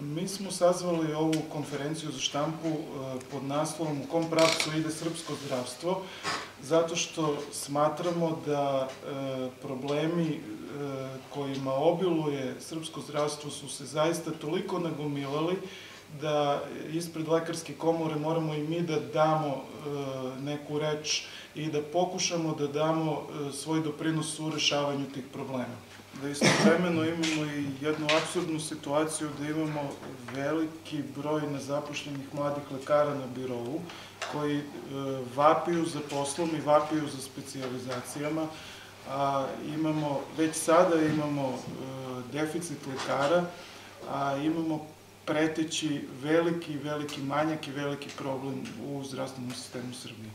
Mi smo sazvali ovu konferenciju za štampu e, pod naslovom U kom pravcu ide srpsko zdravstvo, zato što smatramo da e, problemi e, kojima obiluje srpsko zdravstvo su se zaista toliko nagomilali da ispred lekarske komore moramo i mi da damo neku reč i da pokušamo da damo svoj doprinos u rešavanju tih problema da istovremeno imamo i jednu absurdnu situaciju da imamo veliki broj nezapošljenih mladih lekara na birovu koji e, vapiju za poslom i vapiju za specializacijama, a imamo, već sada imamo e, deficit lekara, a imamo preteći veliki, veliki manjak i veliki problem u zdravstvenom sistemu Srbije.